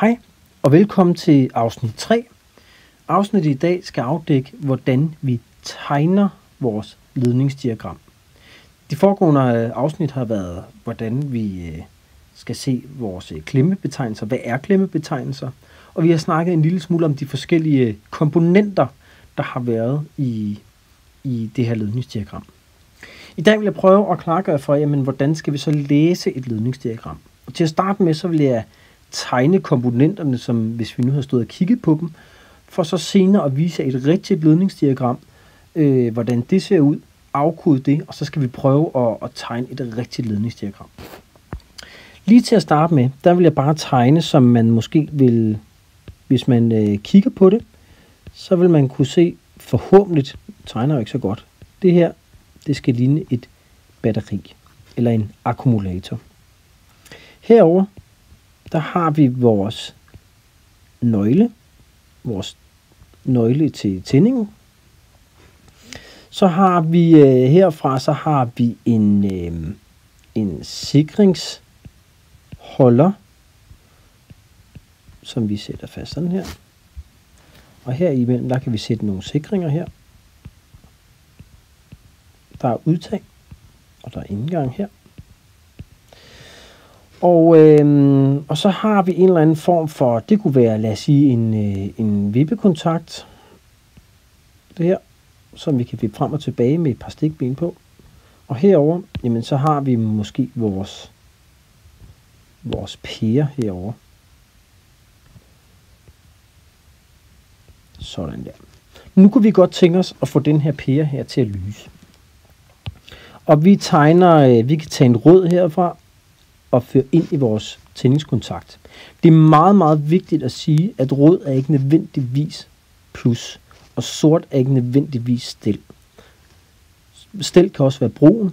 Hej og velkommen til afsnit 3. Afsnittet i dag skal afdække, hvordan vi tegner vores ledningsdiagram. De foregående øh, afsnit har været, hvordan vi øh, skal se vores øh, klemmebetegnelser. Hvad er klemmebetegnelser? Og vi har snakket en lille smule om de forskellige komponenter, der har været i, i det her ledningsdiagram. I dag vil jeg prøve at klargøre for jer, men hvordan skal vi så læse et ledningsdiagram? Og til at starte med, så vil jeg tegne komponenterne, som hvis vi nu har stået og kigget på dem, for så senere at vise et rigtigt ledningsdiagram, øh, hvordan det ser ud, afkode det, og så skal vi prøve at, at tegne et rigtigt ledningsdiagram. Lige til at starte med, der vil jeg bare tegne, som man måske vil, hvis man øh, kigger på det, så vil man kunne se, forhåbentlig tegner jeg ikke så godt, det her, det skal ligne et batteri, eller en akkumulator. Herover der har vi vores nøgle, vores nøgle til tændingen. Så har vi øh, herfra, så har vi en, øh, en sikringsholder, som vi sætter fast sådan her. Og her imellem, der kan vi sætte nogle sikringer her. Der er udtag, og der er indgang her. Og, øh, og så har vi en eller anden form for, det kunne være, lad os sige, en, øh, en vippekontakt. Det her, som vi kan vippe frem og tilbage med et par stikben på. Og herover, jamen så har vi måske vores, vores pære herover. Sådan der. Nu kunne vi godt tænke os at få den her pære her til at lyse. Og vi tegner, øh, vi kan tage en rød herfra, og føre ind i vores tændingskontakt. Det er meget, meget vigtigt at sige, at rød er ikke nødvendigvis plus, og sort er ikke nødvendigvis stil. Stil kan også være brun.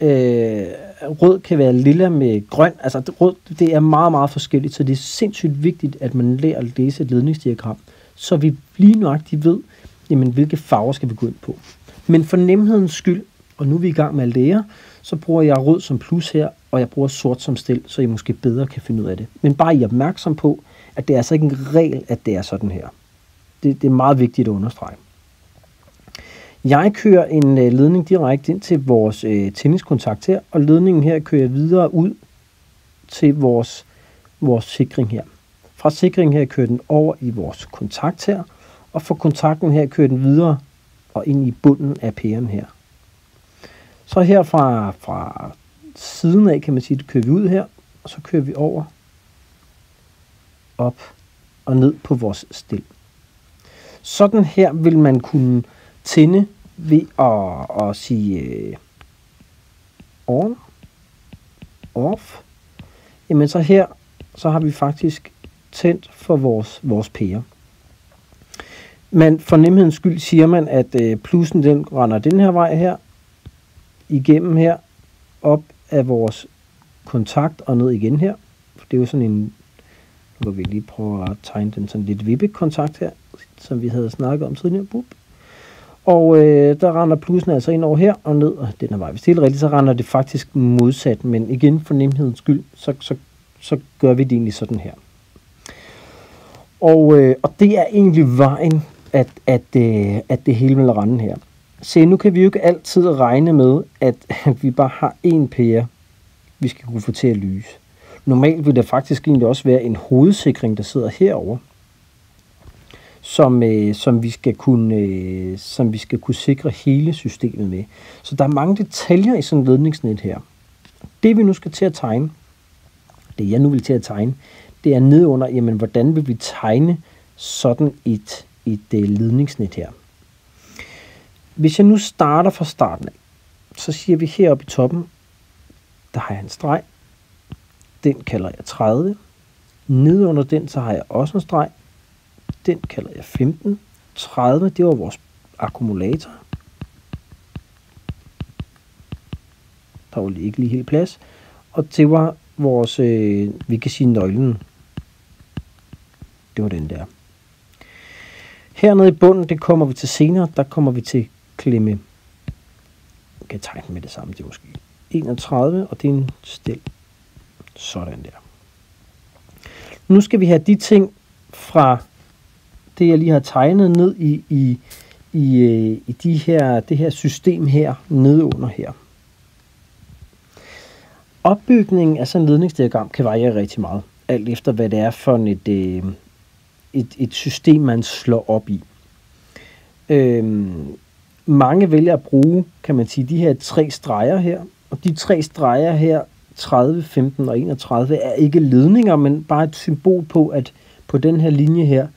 Øh, rød kan være lilla med grøn. Altså rød, det er meget, meget forskelligt, så det er sindssygt vigtigt, at man lærer at læse et ledningsdiagram, så vi lige nøjagtigt ved, jamen, hvilke farver skal vi gå ind på. Men for nemhedens skyld, og nu er vi i gang med at lære, så bruger jeg rød som plus her, og jeg bruger sort som stil, så I måske bedre kan finde ud af det. Men bare I er opmærksom på, at det er altså ikke en regel, at det er sådan her. Det, det er meget vigtigt at understrege. Jeg kører en øh, ledning direkte ind til vores øh, tenniskontakt her, og ledningen her kører videre ud til vores, vores sikring her. Fra sikringen her kører den over i vores kontakt her, og fra kontakten her kører den videre og ind i bunden af pæren her. Så her fra, fra siden af, kan man sige, det kører vi ud her, og så kører vi over, op og ned på vores stil. Sådan her vil man kunne tænde ved at, at sige øh, on, off. Jamen så her, så har vi faktisk tændt for vores, vores pære. Men for nemhedens skyld siger man, at øh, plussen den render den her vej her, igennem her, op af vores kontakt og ned igen her. For det er jo sådan en, nu kan vi lige prøve at tegne den sådan lidt vippe-kontakt her, som vi havde snakket om tidligere. Bup. Og øh, der render plussen altså ind over her og ned, og den er vej. Hvis det er helt rigtigt, så render det faktisk modsat, men igen for nemhedens skyld, så, så, så gør vi det egentlig sådan her. Og, øh, og det er egentlig vejen, at, at, øh, at det hele vil rende her. Se, nu kan vi jo ikke altid regne med, at, vi bare har én pære, vi skal kunne få til at lyse. Normalt vil der faktisk egentlig også være en hovedsikring, der sidder herover, som, øh, som, vi skal kunne, øh, som vi skal kunne sikre hele systemet med. Så der er mange detaljer i sådan et ledningsnet her. Det vi nu skal til at tegne, det jeg nu vil til at tegne, det er nedunder, jamen hvordan vil vi tegne sådan et, et, et øh, ledningsnet her. Hvis jeg nu starter fra starten af, så siger vi heroppe i toppen, der har jeg en streg. Den kalder jeg 30. Nede under den, så har jeg også en streg. Den kalder jeg 15. 30, det var vores akkumulator. Der var ikke lige helt plads. Og det var vores, øh, vi kan sige nøglen. Det var den der. Hernede i bunden, det kommer vi til senere, der kommer vi til klemme. Jeg kan tegne med det samme, det er måske 31, og det er en stil. Sådan der. Nu skal vi have de ting fra det, jeg lige har tegnet ned i, i, i, øh, i de her, det her system her, nede under her. Opbygningen af sådan en ledningsdiagram kan variere rigtig meget, alt efter hvad det er for et, øh, et, et system, man slår op i. Øhm, mange vælger at bruge, kan man sige, de her tre streger her. Og de tre streger her, 30, 15 og 31, er ikke ledninger, men bare et symbol på, at på den her linje her,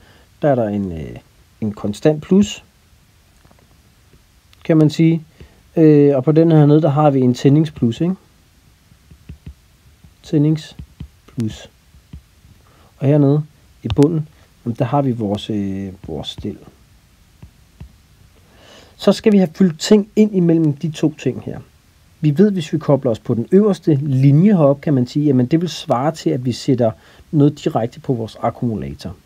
der er der en, øh, en konstant plus, kan man sige. Øh, og på den her nede, der har vi en tændingsplus, ikke? Tændingsplus. Og hernede i bunden, der har vi vores, øh, vores stil. Så skal vi have fyldt ting ind imellem de to ting her. Vi ved, hvis vi kobler os på den øverste linje heroppe, kan man sige, at det vil svare til, at vi sætter noget direkte på vores akkumulator.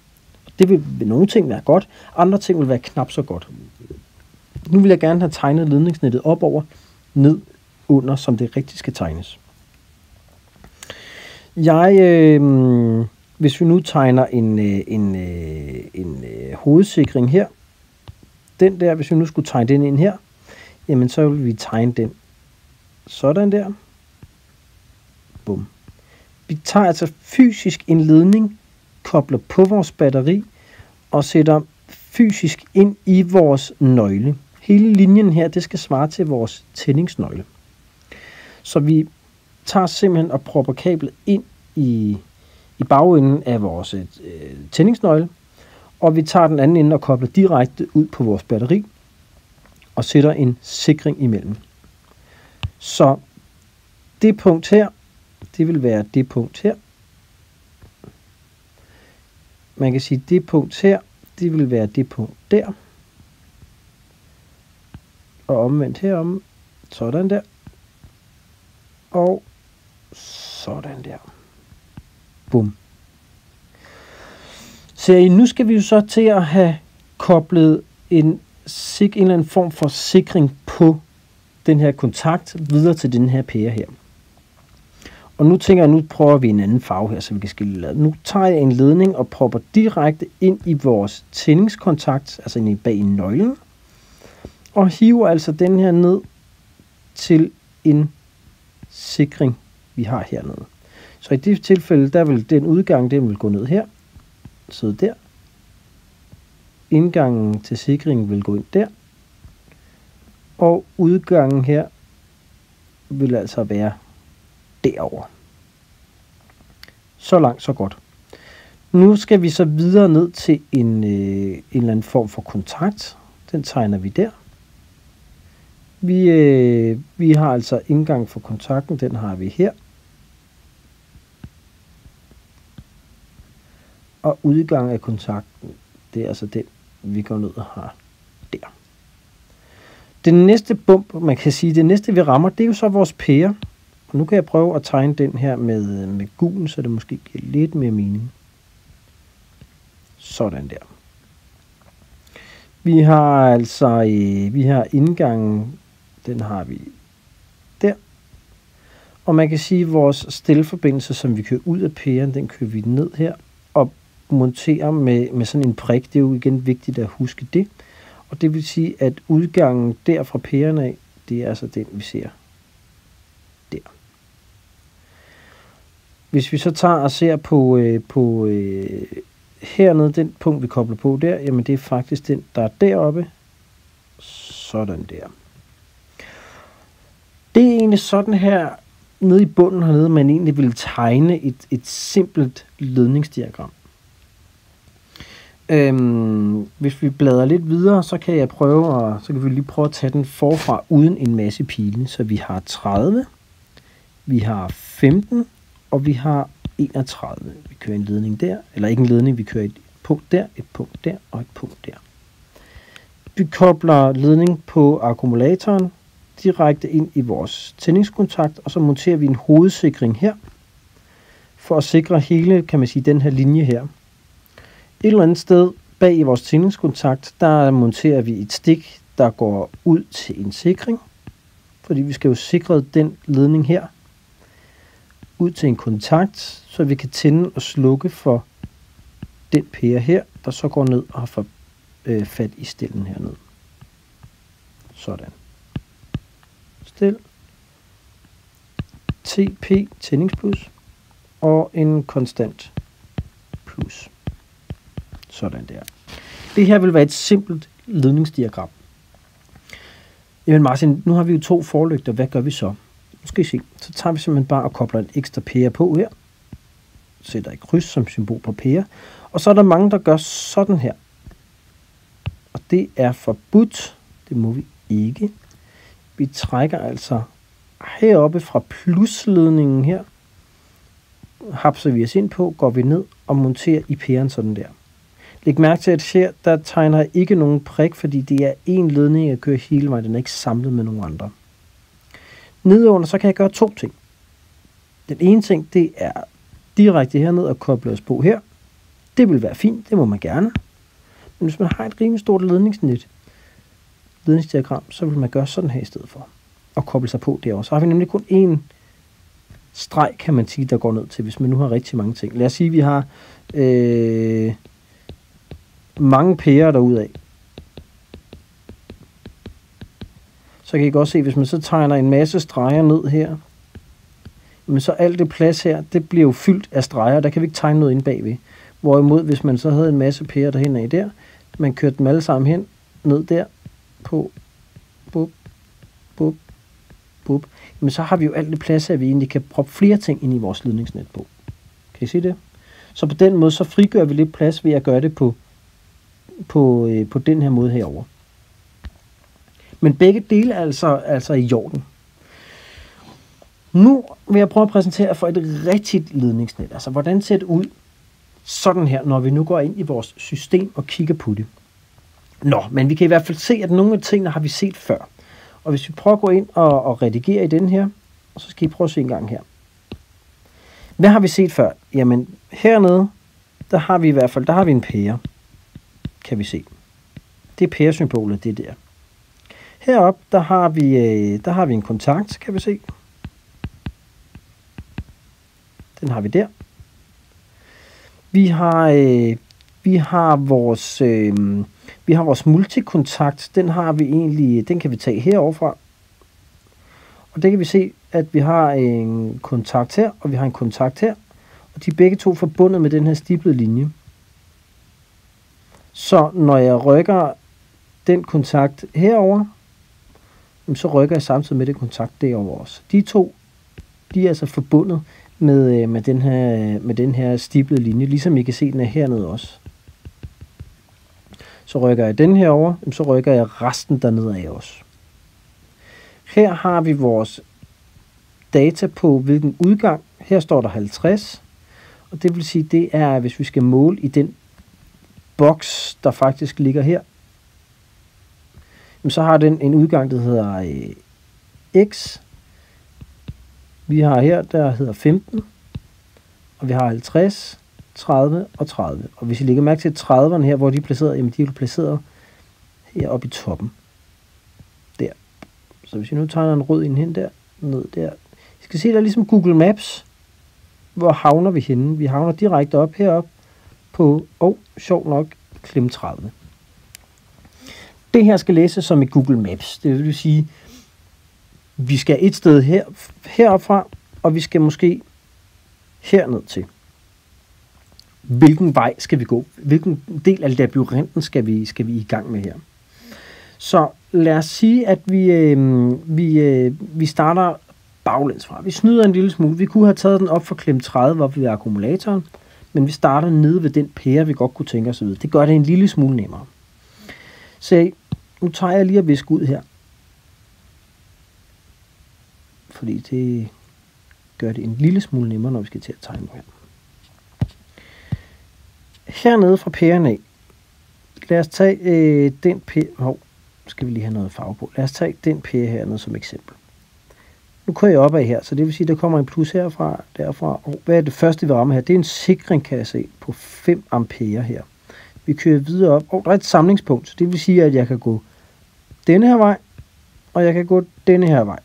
Det vil ved nogle ting være godt, andre ting vil være knap så godt. Nu vil jeg gerne have tegnet ledningsnettet op over, ned under, som det rigtigt skal tegnes. Jeg, øh, hvis vi nu tegner en, øh, en, øh, en, en hovedsikring her, den der, hvis vi nu skulle tegne den ind her, jamen så vil vi tegne den sådan der. Bum. Vi tager altså fysisk en ledning, kobler på vores batteri og sætter fysisk ind i vores nøgle. Hele linjen her, det skal svare til vores tændingsnøgle. Så vi tager simpelthen og propper kablet ind i, i bagenden af vores øh, tændingsnøgle, og vi tager den anden ende og kobler direkte ud på vores batteri og sætter en sikring imellem. Så det punkt her, det vil være det punkt her. Man kan sige, det punkt her, det vil være det punkt der. Og omvendt herom. Sådan der. Og sådan der. Bum. Så nu skal vi jo så til at have koblet en, en eller anden form for sikring på den her kontakt videre til den her pære her. Og nu tænker jeg, nu prøver vi en anden farve her, så vi kan skille det Nu tager jeg en ledning og propper direkte ind i vores tændingskontakt, altså ind i bag nøglen, og hiver altså den her ned til en sikring, vi har hernede. Så i det tilfælde, der vil den udgang, den vil gå ned her, sidde der. Indgangen til sikringen vil gå ind der. Og udgangen her vil altså være derover. Så langt, så godt. Nu skal vi så videre ned til en, øh, en eller anden form for kontakt. Den tegner vi der. Vi, øh, vi har altså indgang for kontakten, den har vi her. Og udgang af kontakten, det er altså den, vi går ned og har der. Den næste bump, man kan sige, det næste vi rammer, det er jo så vores pære. Og nu kan jeg prøve at tegne den her med, med gul, så det måske giver lidt mere mening. Sådan der. Vi har altså, øh, vi har indgangen, den har vi der. Og man kan sige, at vores stilforbindelse, som vi kører ud af pæren, den kører vi ned her montere monterer med, med sådan en prik. Det er jo igen vigtigt at huske det. Og det vil sige, at udgangen der fra pæren af, det er altså den, vi ser der. Hvis vi så tager og ser på, øh, på øh, hernede, den punkt, vi kobler på der, jamen det er faktisk den, der er deroppe. Sådan der. Det er egentlig sådan her, nede i bunden hernede, man egentlig vil tegne et, et simpelt ledningsdiagram. Øhm, hvis vi bladrer lidt videre, så kan jeg prøve at, så kan vi lige prøve at tage den forfra uden en masse pile. Så vi har 30, vi har 15, og vi har 31. Vi kører en ledning der, eller ikke en ledning, vi kører et punkt der, et punkt der og et punkt der. Vi kobler ledning på akkumulatoren direkte ind i vores tændingskontakt, og så monterer vi en hovedsikring her, for at sikre hele, kan man sige, den her linje her. Et eller andet sted bag i vores tændingskontakt, der monterer vi et stik, der går ud til en sikring, fordi vi skal jo sikre den ledning her ud til en kontakt, så vi kan tænde og slukke for den pære her, der så går ned og har øh, fat i stillen hernede. Sådan. Stil. TP tændingsplus og en konstant plus. Sådan der. Det her vil være et simpelt ledningsdiagram. Jamen Martin, nu har vi jo to forlygter. Hvad gør vi så? Nu skal I se. Så tager vi simpelthen bare og kobler en ekstra pære på her. Sætter et kryds som symbol på pære. Og så er der mange, der gør sådan her. Og det er forbudt. Det må vi ikke. Vi trækker altså heroppe fra plusledningen her. Hapser vi os ind på, går vi ned og monterer i pæren sådan der. Læg mærke til, at her der tegner ikke nogen prik, fordi det er en ledning, jeg kører hele vejen. Den er ikke samlet med nogen andre. Nedenunder, så kan jeg gøre to ting. Den ene ting, det er direkte herned og koble os på her. Det vil være fint, det må man gerne. Men hvis man har et rimelig stort ledningsnet, ledningsdiagram, så vil man gøre sådan her i stedet for. Og koble sig på derovre. Så har vi nemlig kun én streg, kan man sige, der går ned til, hvis man nu har rigtig mange ting. Lad os sige, at vi har øh, mange pærer derudad. Så kan I godt se, hvis man så tegner en masse streger ned her, men så alt det plads her, det bliver jo fyldt af streger, der kan vi ikke tegne noget ind bagved. Hvorimod, hvis man så havde en masse pærer derhen af der, man kørte dem alle sammen hen, ned der, på, bup, bup, bup, men så har vi jo alt det plads, at vi egentlig kan proppe flere ting ind i vores ledningsnet på. Kan I se det? Så på den måde, så frigør vi lidt plads ved at gøre det på, på, øh, på den her måde herover. Men begge dele er altså, altså i jorden. Nu vil jeg prøve at præsentere for et rigtigt ledningsnet. Altså, hvordan ser det ud sådan her, når vi nu går ind i vores system og kigger på det. Nå, men vi kan i hvert fald se, at nogle af tingene har vi set før. Og hvis vi prøver at gå ind og, og redigere i den her, og så skal I prøve at se en gang her. Hvad har vi set før? Jamen, hernede, der har vi i hvert fald, der har vi en pære, kan vi se. Det er pæresymbolet, det der. Heroppe, der har vi, øh, der har vi en kontakt, kan vi se. Den har vi der. Vi har, øh, vi har vores, øh, vi har vores multikontakt. Den har vi egentlig, den kan vi tage heroverfra. Og det kan vi se, at vi har en kontakt her, og vi har en kontakt her. Og de er begge to forbundet med den her stiplede linje. Så når jeg rykker den kontakt herover, så rykker jeg samtidig med den kontakt derover også. De to, de er altså forbundet med, øh, med, den her, med den her stiplede linje, ligesom I kan se, den er hernede også. Så rykker jeg den her over, så rykker jeg resten dernede af også. Her har vi vores data på, hvilken udgang. Her står der 50, og det vil sige, det er, hvis vi skal måle i den boks, der faktisk ligger her, så har den en udgang, der hedder øh, x, vi har her, der hedder 15, og vi har 50, 30 og 30. Og hvis I lægger mærke til 30'erne her, hvor de er placeret, jamen de er placeret heroppe i toppen. Der. Så hvis vi nu tegner en rød ind hen der, ned der. I skal se, der er ligesom Google Maps. Hvor havner vi henne? Vi havner direkte op herop på, og oh, sjov nok, klem 30. Det her skal læses som i Google Maps. Det vil sige, vi skal et sted her, heroppe fra, og vi skal måske herned til. Hvilken vej skal vi gå? Hvilken del af labyrinten skal vi, skal vi i gang med her? Så lad os sige, at vi, øh, vi, øh, vi starter baglæns fra. Vi snyder en lille smule. Vi kunne have taget den op for klem 30, hvor vi er akkumulatoren, men vi starter nede ved den pære, vi godt kunne tænke os at vide. Det gør det en lille smule nemmere. Se, nu tager jeg lige at viske ud her. fordi det gør det en lille smule nemmere, når vi skal til at tegne her. Hernede fra pæren af, lad os tage øh, den pære, hov, skal vi lige have noget farve på. Lad os tage den pære hernede som eksempel. Nu kører jeg opad her, så det vil sige, at der kommer en plus herfra, derfra. Og hvad er det første, vi rammer her? Det er en sikring, kan jeg se, på 5 ampere her. Vi kører videre op, og der er et samlingspunkt, så det vil sige, at jeg kan gå denne her vej, og jeg kan gå denne her vej.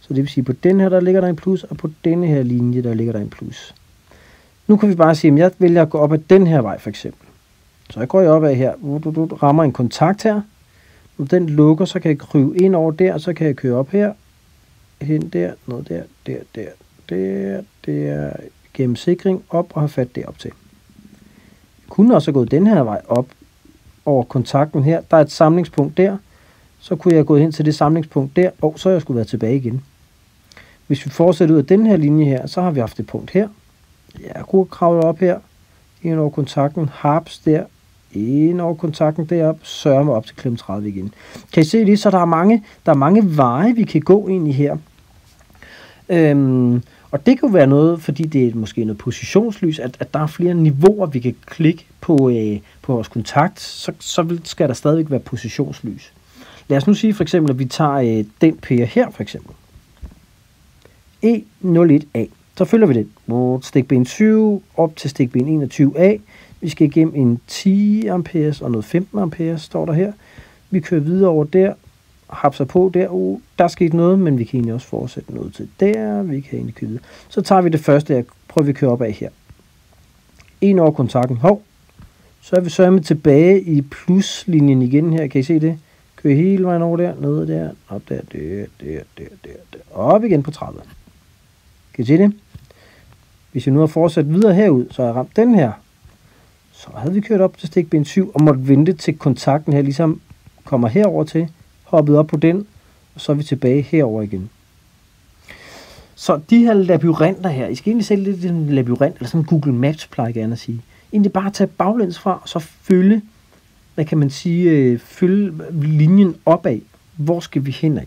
Så det vil sige, at på den her, der ligger der en plus, og på denne her linje, der ligger der en plus. Nu kan vi bare sige, at jeg vælger at gå op ad den her vej for eksempel. Så jeg går op ad her, hvor du, du rammer en kontakt her. Når den lukker, så kan jeg krybe ind over der, så kan jeg køre op her, hen der, ned der, der, der, der, der, gennem sikring, op og have fat derop til. Jeg kunne også have gået den her vej op over kontakten her. Der er et samlingspunkt der. Så kunne jeg gå hen til det samlingspunkt der, og så er jeg skulle være tilbage igen. Hvis vi fortsætter ud af den her linje her, så har vi haft et punkt her. Jeg kunne kravle op her, ind over kontakten, harps der, ind over kontakten derop, sørge mig op til klem 30 igen. Kan I se lige, så der er mange, der er mange veje, vi kan gå ind i her. Øhm, og det kan være noget, fordi det er måske noget positionslys, at, at der er flere niveauer, vi kan klikke på, øh, på vores kontakt, så, så skal der stadigvæk være positionslys. Lad os nu sige for eksempel, at vi tager øh, den pære her for eksempel. E01A. Så følger vi det. Stikben 20 op til stikben 21A. Vi skal igennem en 10 amperes og noget 15 amperes, står der her. Vi kører videre over der, hapser på der. Uh, der skete noget, men vi kan egentlig også fortsætte noget til der. Vi kan egentlig køre videre. Så tager vi det første jeg Prøver vi at køre op af her. En over kontakten. Hov. Så er vi så er vi tilbage i pluslinjen igen her. Kan I se det? Kører hele vejen over der, ned der, op der, der, der, der, der, der. Op igen på 30. Kan I se det? Hvis jeg nu har fortsat videre herud, så har jeg ramt den her. Så havde vi kørt op til stikben 7 og måtte vente til kontakten her ligesom kommer herover til, hoppet op på den, og så er vi tilbage herover igen. Så de her labyrinter her, I skal egentlig sætte lidt en labyrint, eller sådan Google Maps plejer jeg gerne at sige. Egentlig bare tage baglæns fra, og så følge, hvad kan man sige, øh, følge linjen opad. Hvor skal vi hen af?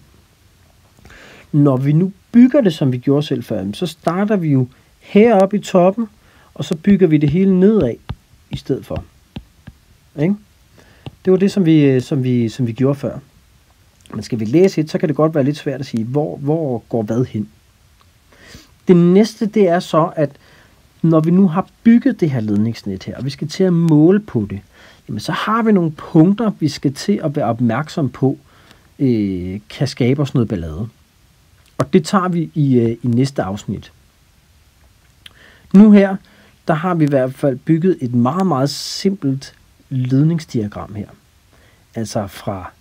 Når vi nu bygger det, som vi gjorde selv før, så starter vi jo heroppe i toppen, og så bygger vi det hele nedad i stedet for. Ikke? Det var det, som vi, øh, som, vi, som vi gjorde før. Men skal vi læse et, så kan det godt være lidt svært at sige, hvor, hvor går hvad hen. Det næste, det er så, at når vi nu har bygget det her ledningsnet her, og vi skal til at måle på det, jamen så har vi nogle punkter, vi skal til at være opmærksom på, øh, kan skabe os noget ballade. Og det tager vi i, øh, i næste afsnit. Nu her, der har vi i hvert fald bygget et meget, meget simpelt ledningsdiagram her. Altså fra,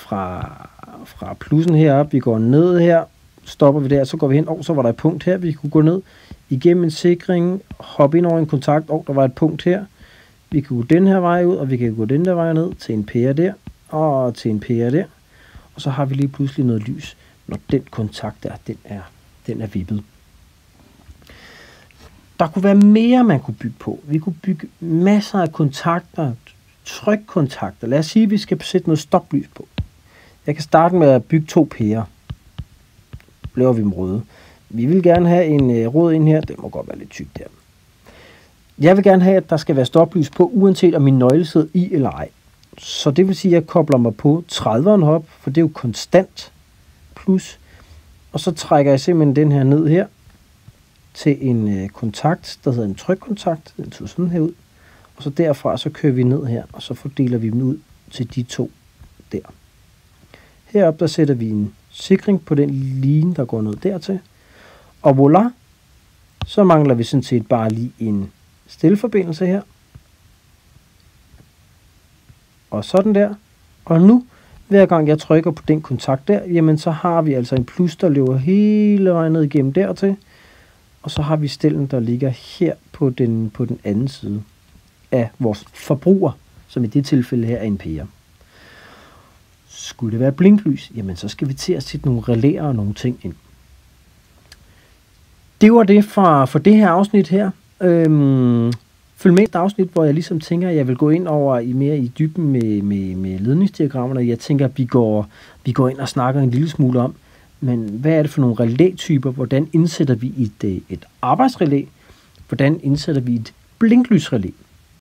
fra, fra plussen herop, vi går ned her, stopper vi der, så går vi hen, og så var der et punkt her, vi kunne gå ned, igennem en sikring, hoppe ind over en kontakt, og der var et punkt her, vi kan gå den her vej ud, og vi kan gå den der vej ned til en pære der, og til en pære der, og så har vi lige pludselig noget lys, når den kontakt der, den er, den er vippet. Der kunne være mere, man kunne bygge på. Vi kunne bygge masser af kontakter, trykkontakter. Lad os sige, at vi skal sætte noget stoplys på. Jeg kan starte med at bygge to pærer. Laver vi dem røde. Vi vil gerne have en øh, rød ind her. Det må godt være lidt tyk der. Jeg vil gerne have, at der skal være stoplys på, uanset om min nøgle sidder i eller ej. Så det vil sige, at jeg kobler mig på 30'eren op, for det er jo konstant plus. Og så trækker jeg simpelthen den her ned her, til en øh, kontakt, der hedder en trykkontakt. Den tog sådan her ud. Og så derfra, så kører vi ned her, og så fordeler vi dem ud til de to der. Heroppe, der sætter vi en sikring på den line, der går ned dertil. Og voilà, så mangler vi sådan set bare lige en stilleforbindelse her. Og sådan der. Og nu, hver gang jeg trykker på den kontakt der, jamen så har vi altså en plus, der løber hele vejen ned igennem dertil og så har vi stillen, der ligger her på den, på den anden side af vores forbruger, som i det tilfælde her er en pære. Skulle det være blinklys, jamen så skal vi til at sætte nogle relæer og nogle ting ind. Det var det for, for det her afsnit her. Øhm, følg med et afsnit, hvor jeg ligesom tænker, at jeg vil gå ind over i mere i dybden med, med, med ledningsdiagrammerne. Jeg tænker, at vi går, vi går ind og snakker en lille smule om, men hvad er det for nogle relætyper? Hvordan indsætter vi et, øh, et arbejdsrelæ? Hvordan indsætter vi et blinklysrelæ?